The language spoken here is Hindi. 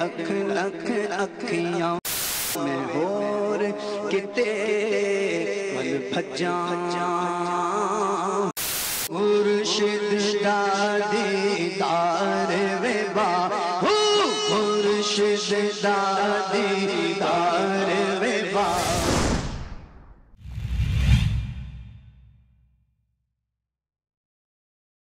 लख लख अखियाँ मैं होर किते वल भजा मुर्शिद दादी दीदार वे बा मुर्शिद दा